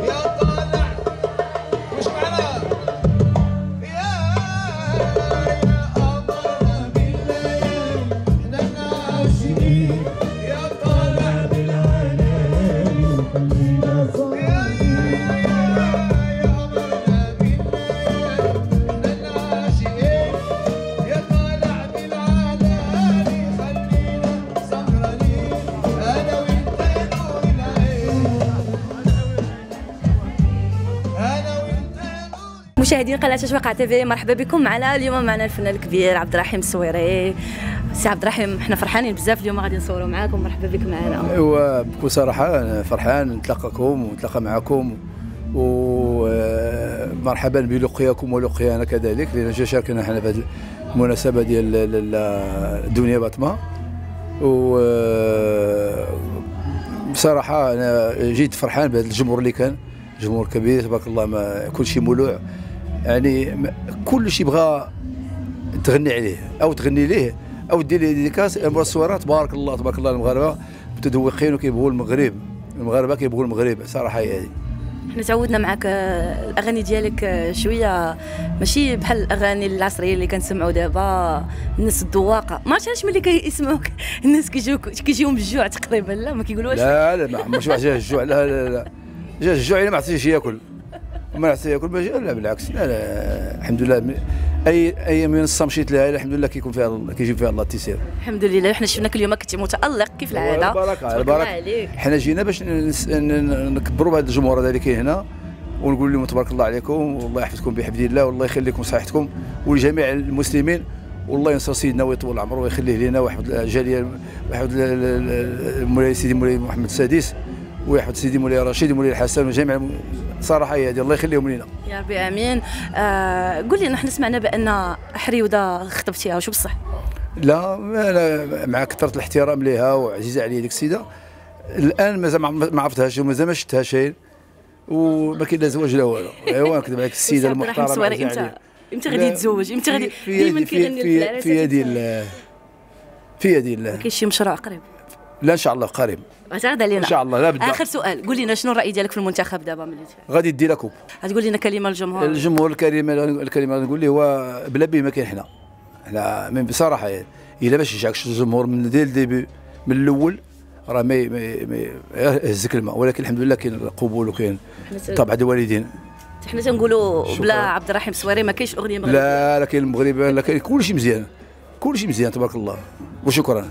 يا مشاهدين قناة أشواق تيفي مرحبا بكم معنا. اليوم معنا الفنان الكبير عبد الرحيم الصويري سي عبد الرحيم حنا فرحانين بزاف اليوم غادي نصوروا معاكم. مرحبا بك معنا. ايوا بكل صراحة أنا فرحان نتلاقاكم ونتلاقى معكم ومرحبا بلقياكم ولقيانا كذلك لأن جا شاركنا حنا في هذه المناسبة ديال ال- ال- الدنيا باطمة. و بصراحة أنا جيت فرحان بهذا الجمهور اللي كان جمهور كبير تبارك الله ما كل شيء مولوع. يعني كل شيء بغى تغني عليه أو تغني ليه أو دير ليه ديكاس الصورات تبارك الله تبارك الله المغاربة متذوقين وكيبغوا المغرب. المغاربة كيبغوا المغرب صراحة هي هذه حنا تعودنا معك آه، الأغاني ديالك آه، شوية ماشي بحال الأغاني العصرية اللي كنسمعوا دابا الناس الذواقة. ما عرفتش ملي كيسمعوك. الناس كيجيوك كيجيهم بالجوع تقريبا لا؟ ما كيقولوش لا لا ما عمرش واحد جاه الجوع. لا لا لا جاه الجوع الا ما عطيتيش ياكل. ما عطيتيه ياكل ما جا- لا بالعكس. لا لا الحمد لله. أي أي منصه مشيت لها الحمد لله كيكون فيها الله- كيجي فيها الله التيسير. الحمد لله. حنا شفناك اليوم كنتي متألق كيف العادة؟ البركة البركة. حنا جينا باش نكبروا بهذا الجمهور هذا اللي كاين هنا ونقول لهم تبارك الله عليكم والله يحفظكم بحفظ الله والله يخليكم صحتكم ولجميع المسلمين والله ينصر سيدنا ويطول عمره ويخليه لنا ويحفظ الجاليه ويحفظ مولاي سيدي مولاي محمد السادس ويحفظ سيدي مولاي رشيد ومولاي الحسن وجميع صراحة هي هذه الله يخليهم لنا يا ربي آمين. آه قول لنا حنا سمعنا بأن حريودة خطبتيها واش بصح؟ لا أنا مع كثرة الاحترام لها وعزيزه عليا ديك السيدة. الآن مازال ما ما عرفتهاش ومازال ما شفتها شيء وما كاين لا زواج لا والو. أيوا نكذب عليك السيدة المحترمة إمتى. إمتى غادي يتزوج؟ إمتى غادي ديما كيغني في يدي في يدي الله. كاين شي مشروع قريب. لا إن شاء الله قريب. غتغدا علينا إن شاء الله لا بد. آخر سؤال قول لنا شنو الرأي ديالك في المنتخب دابا ملي؟ غادي يدي لكم. غتقول لنا كلمة للجمهور. الجمهور الكريم الكلمة نقول له هو بلا به ما كاين حنا. حنا من بصراحة يعني الا ما شجعكش الجمهور من ديال الديبي من الأول راه ما يهزك الماء ولكن الحمد لله كاين القبول وكاين طبعا الوالدين. حنا تنقولوا. بلا عبد الرحيم السواري ما كاينش أغنية مغربية. لا لا كاين المغرب لا كاين كل شيء مزيان. كل شيء مزيان تبارك الله. وشكرا.